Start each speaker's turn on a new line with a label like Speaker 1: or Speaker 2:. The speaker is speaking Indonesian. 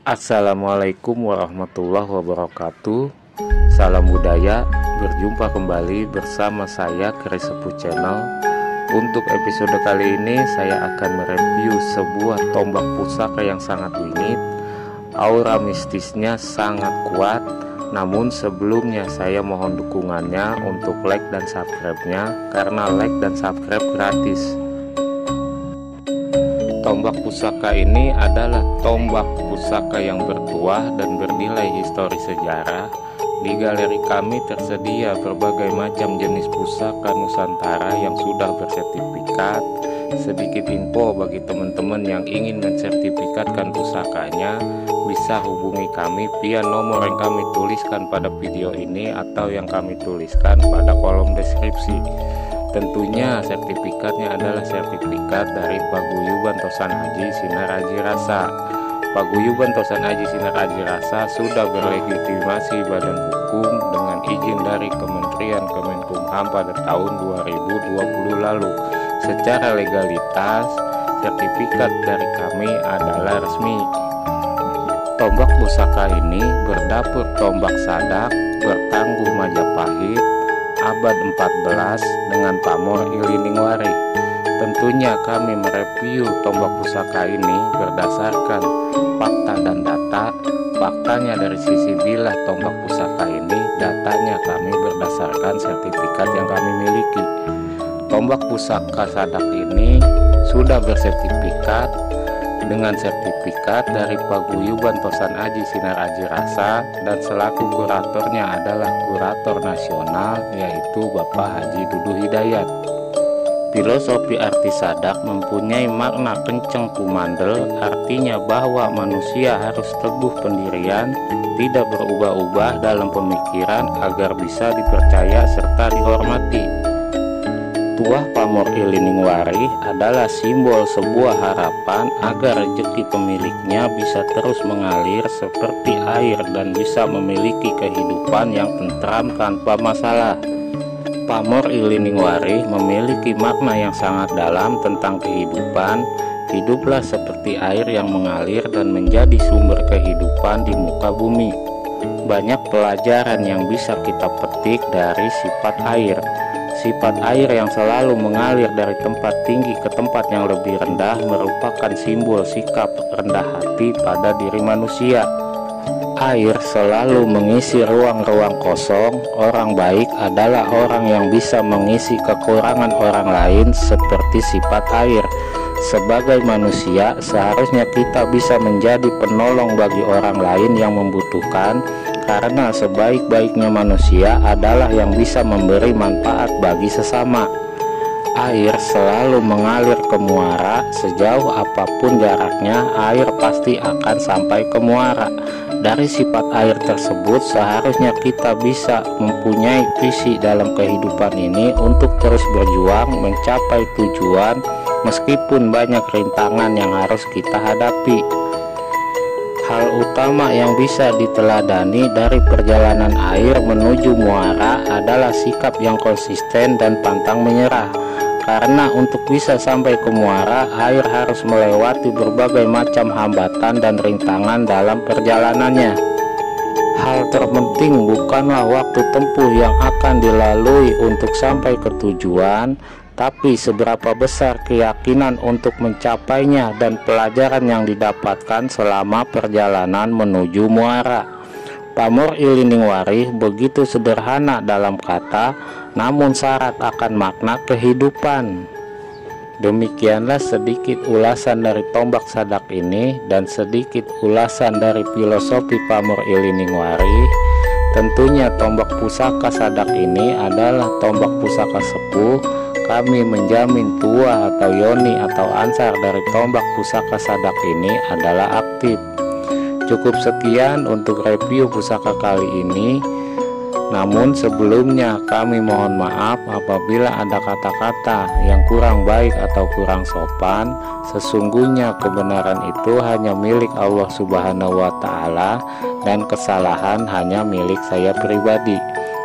Speaker 1: Assalamualaikum warahmatullahi wabarakatuh. Salam budaya Berjumpa kembali bersama saya Krisepu Channel. Untuk episode kali ini saya akan mereview sebuah tombak pusaka yang sangat unik Aura mistisnya sangat kuat namun sebelumnya saya mohon dukungannya untuk like dan subscribe-nya karena like dan subscribe gratis. Tombak pusaka ini adalah tombak pusaka yang bertuah dan bernilai histori sejarah. Di galeri kami tersedia berbagai macam jenis pusaka Nusantara yang sudah bersertifikat. Sedikit info bagi teman-teman yang ingin mensertifikatkan pusakanya bisa hubungi kami via nomor yang kami tuliskan pada video ini atau yang kami tuliskan pada kolom deskripsi. Tentunya sertifikatnya adalah sertifikat dari Paguyuban Tosan Haji Sinar Haji Rasa. Paguyuban Tosan Haji Sinar Haji Rasa sudah berlegitimasi badan hukum dengan izin dari Kementerian Kemenkumham pada tahun 2020 lalu. Secara legalitas, sertifikat dari kami adalah resmi. Tombak pusaka ini berdapur tombak sadak bertangguh Majapahit abad 14 dengan pamor Iliningwari. Tentunya kami mereview tombak pusaka ini berdasarkan fakta dan data. Faktanya dari sisi bilah tombak pusaka ini, datanya kami berdasarkan sertifikat yang kami miliki. Tombak pusaka sadak ini sudah bersertifikat dengan sertifikat dari Paguyuban Tosan Aji Sinar Aji Rasa dan selaku kuratornya adalah kurator nasional yaitu Bapak Haji Dudu Hidayat. Filosofi arti sadak mempunyai makna kenceng kumandel artinya bahwa manusia harus teguh pendirian, tidak berubah-ubah dalam pemikiran agar bisa dipercaya serta pamor Iliningwari adalah simbol sebuah harapan agar rezeki pemiliknya bisa terus mengalir seperti air dan bisa memiliki kehidupan yang tentram tanpa masalah. Pamor Iliningwari memiliki makna yang sangat dalam tentang kehidupan. Hiduplah seperti air yang mengalir dan menjadi sumber kehidupan di muka bumi. Banyak pelajaran yang bisa kita petik dari sifat air Sifat air yang selalu mengalir dari tempat tinggi ke tempat yang lebih rendah merupakan simbol sikap rendah hati pada diri manusia. Air selalu mengisi ruang-ruang kosong. Orang baik adalah orang yang bisa mengisi kekurangan orang lain seperti sifat air. Sebagai manusia, seharusnya kita bisa menjadi penolong bagi orang lain yang membutuhkan karena sebaik-baiknya manusia adalah yang bisa memberi manfaat bagi sesama. Air selalu mengalir ke muara, sejauh apa pun jaraknya, air pasti akan sampai ke muara. Dari sifat air tersebut, seharusnya kita bisa mempunyai visi dalam kehidupan ini untuk terus berjuang mencapai tujuan, meskipun banyak rintangan yang harus kita hadapi. Hal utama yang bisa diteladani dari perjalanan air menuju muara adalah sikap yang konsisten dan pantang menyerah. Karena untuk bisa sampai ke muara, air harus melewati berbagai macam hambatan dan rintangan dalam perjalanannya. Hal terpenting bukanlah waktu tempuh yang akan dilalui untuk sampai ke tujuan, tapi seberapa besar keyakinan untuk mencapainya dan pelajaran yang didapatkan selama perjalanan menuju muara. Pamor Iliningwari begitu sederhana dalam kata, namun syarat akan makna kehidupan. Demikianlah sedikit ulasan dari tombak sadak ini dan sedikit ulasan dari filosofi Pamor Iliningwari. Tentunya tombak pusaka sadak ini adalah tombak pusaka sepuh kami menjamin tua atau yoni atau ansar dari tombak pusaka sadak ini adalah aktif. Cukup sekian untuk review pusaka kali ini. Namun sebelumnya kami mohon maaf apabila ada kata-kata yang kurang baik atau kurang sopan. Sesungguhnya kebenaran itu hanya milik Allah Subhanahu wa taala dan kesalahan hanya milik saya pribadi.